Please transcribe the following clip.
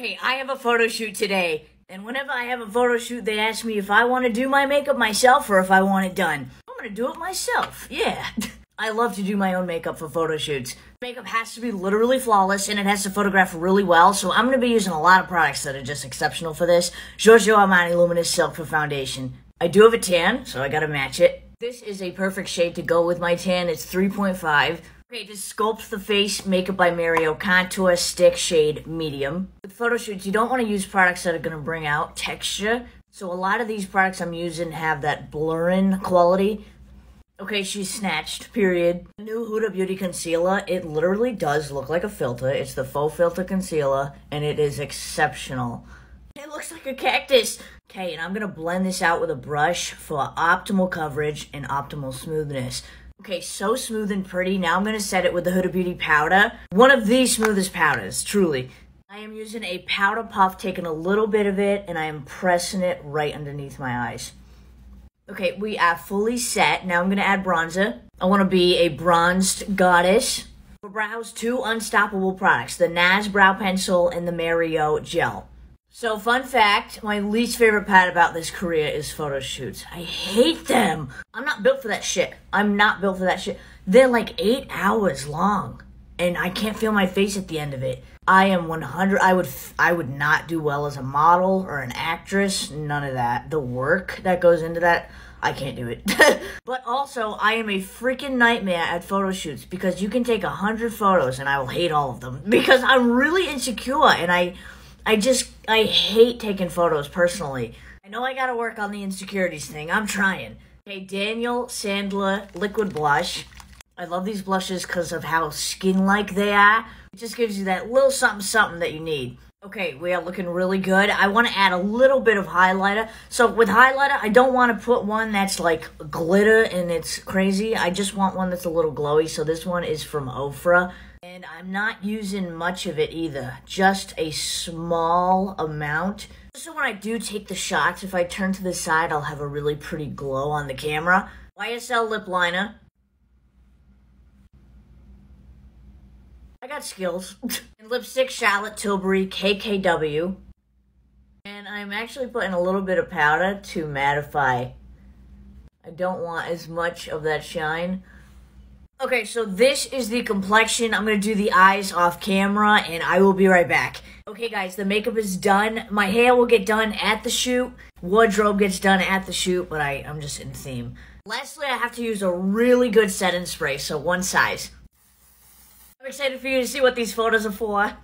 Hey, I have a photo shoot today, and whenever I have a photo shoot, they ask me if I want to do my makeup myself or if I want it done. I'm gonna do it myself, yeah. I love to do my own makeup for photo shoots. Makeup has to be literally flawless and it has to photograph really well, so I'm gonna be using a lot of products that are just exceptional for this. Giorgio Armani Luminous Silk for foundation. I do have a tan, so I gotta match it. This is a perfect shade to go with my tan. It's 3.5. Okay, to sculpt the face, Makeup by Mario Contour Stick Shade Medium. With photo shoots, you don't want to use products that are going to bring out texture. So a lot of these products I'm using have that blurring quality. Okay, she's snatched, period. New Huda Beauty Concealer, it literally does look like a filter. It's the faux filter concealer, and it is exceptional. It looks like a cactus. Okay, and I'm gonna blend this out with a brush for optimal coverage and optimal smoothness. Okay, so smooth and pretty. Now I'm to set it with the Huda Beauty powder. One of the smoothest powders, truly. I am using a powder puff, taking a little bit of it, and I am pressing it right underneath my eyes. Okay, we are fully set. Now I'm to add bronzer. I want to be a bronzed goddess. For brows, two unstoppable products, the NARS Brow Pencil and the Mario Gel. So, fun fact my least favorite part about this career is photo shoots. I hate them. I'm not built for that shit. I'm not built for that shit. They're like eight hours long, and I can't feel my face at the end of it. I am 100. I would I would not do well as a model or an actress. None of that. The work that goes into that, I can't do it. but also, I am a freaking nightmare at photo shoots because you can take a hundred photos and I will hate all of them because I'm really insecure and I I just, I hate taking photos personally. I know I gotta work on the insecurities thing. I'm trying. Okay, Daniel Sandler Liquid Blush. I love these blushes because of how skin-like they are. It just gives you that little something something that you need. Okay, we are looking really good. I want to add a little bit of highlighter. So with highlighter, I don't want to put one that's like glitter and it's crazy. I just want one that's a little glowy. So this one is from Ofra. And I'm not using much of it either, just a small amount. So when I do take the shots, if I turn to the side, I'll have a really pretty glow on the camera. YSL lip liner. I got skills. and lipstick, Charlotte Tilbury, KKW. And I'm actually putting a little bit of powder to mattify. I don't want as much of that shine. Okay, so this is the complexion. I'm to do the eyes off camera, and I will be right back. Okay, guys, the makeup is done. My hair will get done at the shoot. Wardrobe gets done at the shoot, but I, I'm just in theme. Lastly, I have to use a really good setting spray, so one size. I'm excited for you to see what these photos are for.